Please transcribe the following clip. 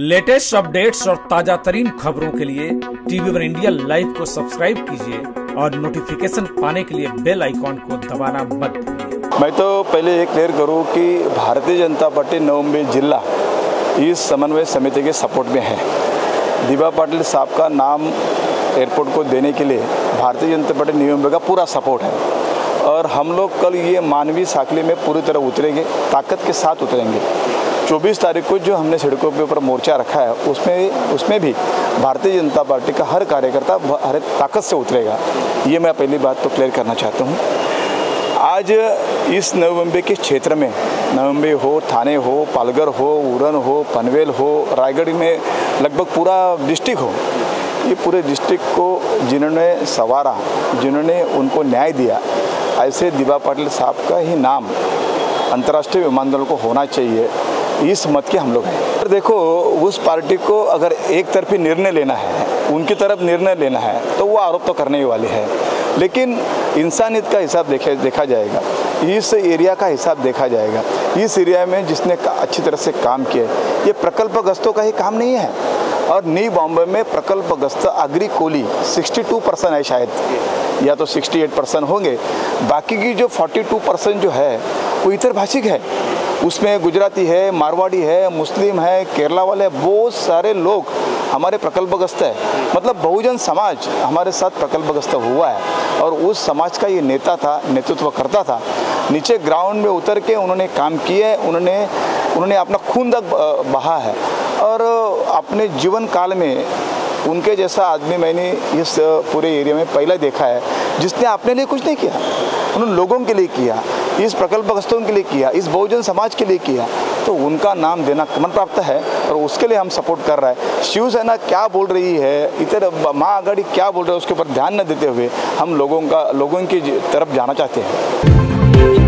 Latest updates और ताज़ा तरीन खबरों के लिए टीवी वन इंडिया लाइव को सब्सक्राइब कीजिए और नोटिफिकेशन पाने के लिए बेल आइकॉन को दबाना मत मैं तो पहले ये क्लियर करूँ कि भारतीय जनता पार्टी नवम्बे जिला इस समन्वय समिति के सपोर्ट में है। दिवा पाटिल साहब का नाम एयरपोर्ट को देने के लिए भारतीय जनता पार्टी नवम्बे का पूरा सपोर्ट है। और हम लोग कल ये मानवीय साखली में पूरी तरह उतरेंगे, ताकत के साथ उतरेंगे। 24 तारीख को जो हमने सड़कों के ऊपर मोर्चा रखा है, उसमें उसमें भी भारतीय जनता पार्टी का हर कार्यकर्ता हर ताकत से उतरेगा। ये मैं पहली बात तो क्लियर करना चाहता हूँ। आज इस नवम्बे के क्षेत्र में नवम्बे हो, थाने हो, पालघर हो उरन हो, पनवेल हो, रायगढ़ में लगभग पूरा डिस्ट्रिक्ट हो, ये पूरे डिस्ट्रिक्ट को जिन्होंने सवारा, जिन्होंने उनको न्याय दिया, ऐसे दिवा पाटिल साहब का ही नाम अंतर्राष्ट्रीय विमानतल को होना चाहिए। इस मत के हम लोग हैं। देखो, उस पार्टी को अगर एक तरफी निर्णय लेना है, उनकी तरफ़ निर्णय लेना है तो वो आरोप तो करने ही वाले हैं। लेकिन इंसानियत का हिसाब देखे, देखा जाएगा। इस एरिया का हिसाब देखा जाएगा। इस एरिया में जिसने अच्छी तरह से काम किया ये प्रकल्प गस्तों का ही काम नहीं है। और न्यू बॉम्बे में प्रकल्प गस्त अग्री कोली 62 परसेंट है शायद। या तो 68 परसेंट होंगे। बाकी की जो 42 परसेंट जो है, वो इतर भाषिक है। उसमें गुजराती है, मारवाड़ी है, मुस्लिम है, केरला वाले बहुत सारे लोग हमारे प्रकल्पग्रस्त है। मतलब बहुजन समाज हमारे साथ प्रकल्पग्रस्त हुआ है और उस समाज का ये नेता था, नेतृत्व करता था। नीचे ग्राउंड में उतर के उन्होंने काम किए, उन्होंने उन्होंने अपना खून तक बहा है। और अपने जीवन काल में उनके जैसा आदमी मैंने इस पूरे एरिया में पहला देखा है, जिसने अपने लिए कुछ नहीं किया, उन्होंने लोगों के लिए किया। इस प्रकल्पग्रस्तों के लिए किया, इस बहुजन समाज के लिए किया तो उनका नाम देना कमन प्राप्त है और उसके लिए हम सपोर्ट कर रहे हैं। शिवसेना क्या बोल रही है? इतर माँ आगाड़ी क्या बोल रहे हैं? उसके ऊपर ध्यान न देते हुए हम लोगों का, लोगों की तरफ़ जाना चाहते हैं।